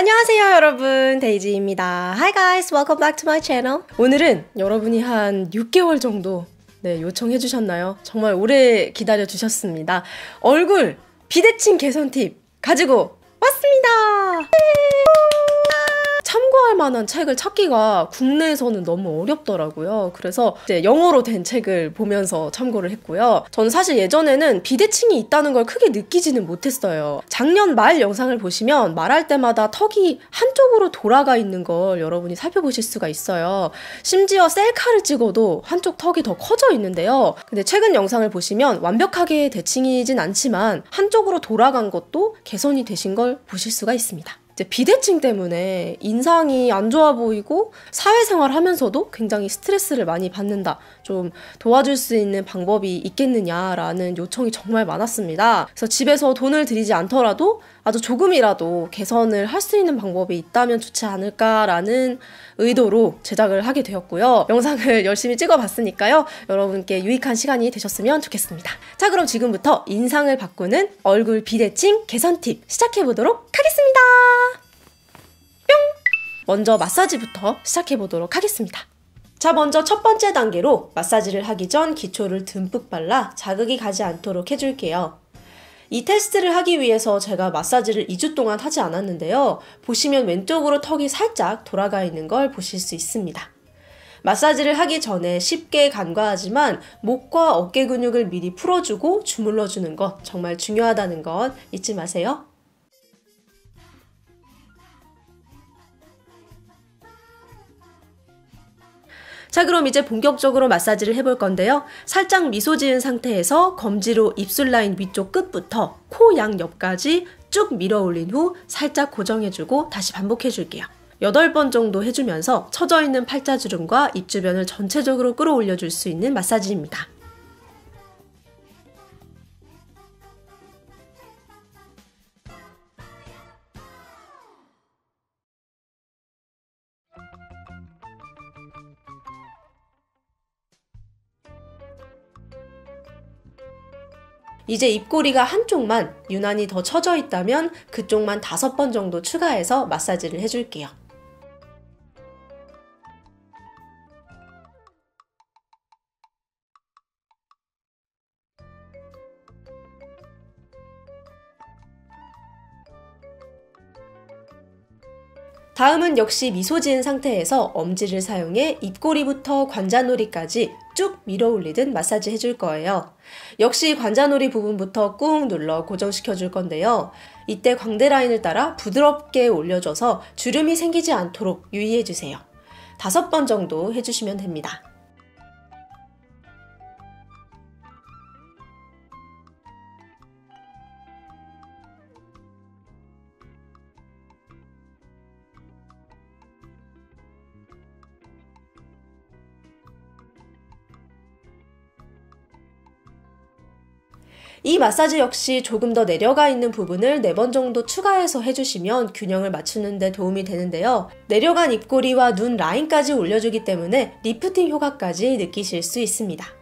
안녕하세요 여러분 데이지입니다. Hi guys, welcome back to my channel. 오늘은 여러분이 한 6개월 정도 네, 요청해 주셨나요? 정말 오래 기다려 주셨습니다. 얼굴 비대칭 개선 팁 가지고 왔습니다. 참고할 만한 책을 찾기가 국내에서는 너무 어렵더라고요. 그래서 이제 영어로 된 책을 보면서 참고를 했고요. 저는 사실 예전에는 비대칭이 있다는 걸 크게 느끼지는 못했어요. 작년 말 영상을 보시면 말할 때마다 턱이 한쪽으로 돌아가 있는 걸 여러분이 살펴보실 수가 있어요. 심지어 셀카를 찍어도 한쪽 턱이 더 커져 있는데요. 근데 최근 영상을 보시면 완벽하게 대칭이진 않지만 한쪽으로 돌아간 것도 개선이 되신 걸 보실 수가 있습니다. 이제 비대칭 때문에 인상이 안 좋아 보이고 사회생활 하면서도 굉장히 스트레스를 많이 받는다. 좀 도와줄 수 있는 방법이 있겠느냐라는 요청이 정말 많았습니다. 그래서 집에서 돈을 들이지 않더라도 아주 조금이라도 개선을 할 수 있는 방법이 있다면 좋지 않을까라는 의도로 제작을 하게 되었고요. 영상을 열심히 찍어봤으니까요. 여러분께 유익한 시간이 되셨으면 좋겠습니다. 자, 그럼 지금부터 인상을 바꾸는 얼굴 비대칭 개선 팁 시작해보도록 하겠습니다. 뿅! 먼저 마사지부터 시작해 보도록 하겠습니다. 자, 먼저 첫 번째 단계로 마사지를 하기 전 기초를 듬뿍 발라 자극이 가지 않도록 해줄게요. 이 테스트를 하기 위해서 제가 마사지를 2주 동안 하지 않았는데요. 보시면 왼쪽으로 턱이 살짝 돌아가 있는 걸 보실 수 있습니다. 마사지를 하기 전에 쉽게 간과하지만 목과 어깨 근육을 미리 풀어주고 주물러주는 것 정말 중요하다는 것 잊지 마세요. 자, 그럼 이제 본격적으로 마사지를 해볼 건데요. 살짝 미소 지은 상태에서 검지로 입술 라인 위쪽 끝부터 코 양 옆까지 쭉 밀어 올린 후 살짝 고정해주고 다시 반복해줄게요. 8번 정도 해주면서 처져 있는 팔자주름과 입 주변을 전체적으로 끌어올려줄 수 있는 마사지입니다. 이제 입꼬리가 한쪽만 유난히 더 처져 있다면 그쪽만 다섯 번 정도 추가해서 마사지를 해줄게요. 다음은 역시 미소 지은 상태에서 엄지를 사용해 입꼬리부터 관자놀이까지 쭉 밀어 올리듯 마사지 해줄 거예요. 역시 관자놀이 부분부터 꾹 눌러 고정시켜 줄 건데요. 이때 광대 라인을 따라 부드럽게 올려줘서 주름이 생기지 않도록 유의해 주세요. 다섯 번 정도 해주시면 됩니다. 이 마사지 역시 조금 더 내려가 있는 부분을 4번 정도 추가해서 해주시면 균형을 맞추는 데 도움이 되는데요. 내려간 입꼬리와 눈 라인까지 올려주기 때문에 리프팅 효과까지 느끼실 수 있습니다.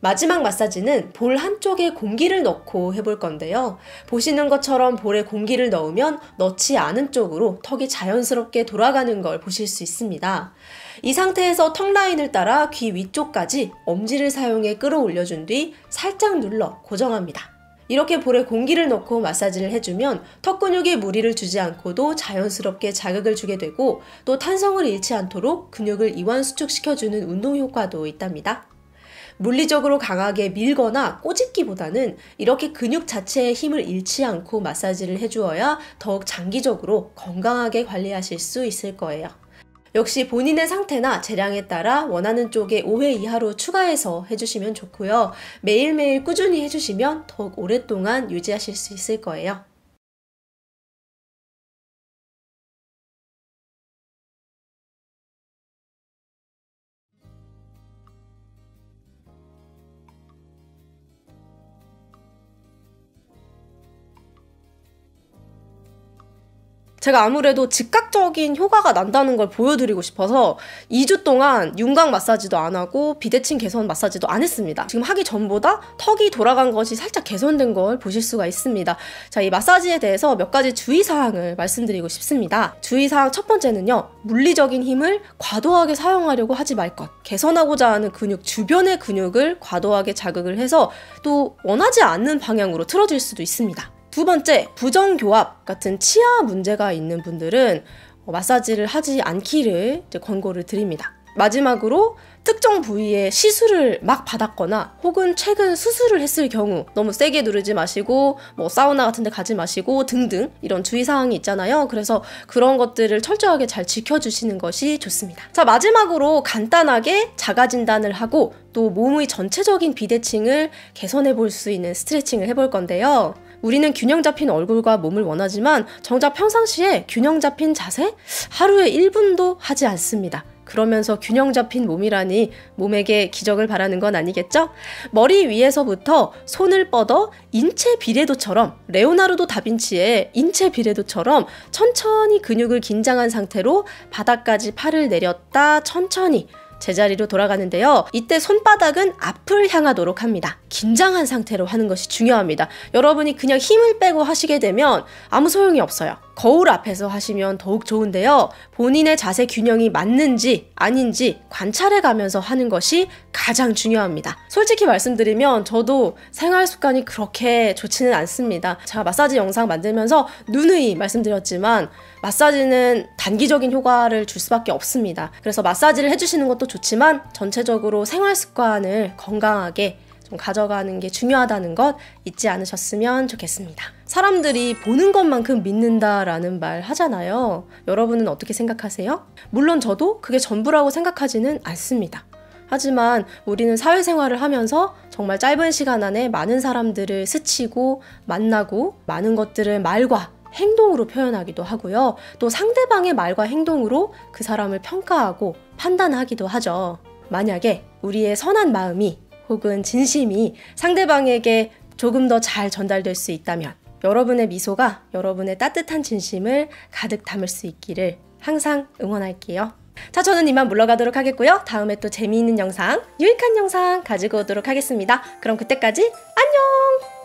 마지막 마사지는 볼 한쪽에 공기를 넣고 해볼 건데요. 보시는 것처럼 볼에 공기를 넣으면 넣지 않은 쪽으로 턱이 자연스럽게 돌아가는 걸 보실 수 있습니다. 이 상태에서 턱 라인을 따라 귀 위쪽까지 엄지를 사용해 끌어올려준 뒤 살짝 눌러 고정합니다. 이렇게 볼에 공기를 넣고 마사지를 해주면 턱 근육에 무리를 주지 않고도 자연스럽게 자극을 주게 되고 또 탄성을 잃지 않도록 근육을 이완 수축시켜주는 운동 효과도 있답니다. 물리적으로 강하게 밀거나 꼬집기보다는 이렇게 근육 자체의 힘을 잃지 않고 마사지를 해주어야 더욱 장기적으로 건강하게 관리하실 수 있을 거예요. 역시 본인의 상태나 재량에 따라 원하는 쪽에 5회 이하로 추가해서 해주시면 좋고요. 매일매일 꾸준히 해주시면 더욱 오랫동안 유지하실 수 있을 거예요. 제가 아무래도 즉각적인 효과가 난다는 걸 보여드리고 싶어서 2주 동안 윤곽 마사지도 안 하고 비대칭 개선 마사지도 안 했습니다. 지금 하기 전보다 턱이 돌아간 것이 살짝 개선된 걸 보실 수가 있습니다. 자, 이 마사지에 대해서 몇 가지 주의사항을 말씀드리고 싶습니다. 주의사항 첫 번째는요, 물리적인 힘을 과도하게 사용하려고 하지 말 것. 개선하고자 하는 근육, 주변의 근육을 과도하게 자극을 해서 또 원하지 않는 방향으로 틀어질 수도 있습니다. 두 번째, 부정교합 같은 치아 문제가 있는 분들은 마사지를 하지 않기를 권고를 드립니다. 마지막으로 특정 부위에 시술을 막 받았거나 혹은 최근 수술을 했을 경우 너무 세게 누르지 마시고 뭐 사우나 같은 데 가지 마시고 등등 이런 주의사항이 있잖아요. 그래서 그런 것들을 철저하게 잘 지켜주시는 것이 좋습니다. 자, 마지막으로 간단하게 자가 진단을 하고 또 몸의 전체적인 비대칭을 개선해 볼 수 있는 스트레칭을 해볼 건데요. 우리는 균형 잡힌 얼굴과 몸을 원하지만 정작 평상시에 균형 잡힌 자세 하루에 1분도 하지 않습니다. 그러면서 균형 잡힌 몸이라니 몸에게 기적을 바라는 건 아니겠죠? 머리 위에서부터 손을 뻗어 인체 비례도처럼 레오나르도 다빈치의 인체 비례도처럼 천천히 근육을 긴장한 상태로 바닥까지 팔을 내렸다 천천히 제자리로 돌아가는데요. 이때 손바닥은 앞을 향하도록 합니다. 긴장한 상태로 하는 것이 중요합니다. 여러분이 그냥 힘을 빼고 하시게 되면 아무 소용이 없어요. 거울 앞에서 하시면 더욱 좋은데요. 본인의 자세 균형이 맞는지 아닌지 관찰해 가면서 하는 것이 가장 중요합니다. 솔직히 말씀드리면 저도 생활 습관이 그렇게 좋지는 않습니다. 제가 마사지 영상 만들면서 누누이 말씀드렸지만 마사지는 단기적인 효과를 줄 수밖에 없습니다. 그래서 마사지를 해주시는 것도 좋지만 전체적으로 생활 습관을 건강하게 좀 가져가는 게 중요하다는 것 잊지 않으셨으면 좋겠습니다. 사람들이 보는 것만큼 믿는다라는 말 하잖아요. 여러분은 어떻게 생각하세요? 물론 저도 그게 전부라고 생각하지는 않습니다. 하지만 우리는 사회생활을 하면서 정말 짧은 시간 안에 많은 사람들을 스치고 만나고 많은 것들을 말과 행동으로 표현하기도 하고요. 또 상대방의 말과 행동으로 그 사람을 평가하고 판단하기도 하죠. 만약에 우리의 선한 마음이 혹은 진심이 상대방에게 조금 더 잘 전달될 수 있다면 여러분의 미소가 여러분의 따뜻한 진심을 가득 담을 수 있기를 항상 응원할게요. 자, 저는 이만 물러가도록 하겠고요. 다음에 또 재미있는 영상, 유익한 영상 가지고 오도록 하겠습니다. 그럼 그때까지 안녕!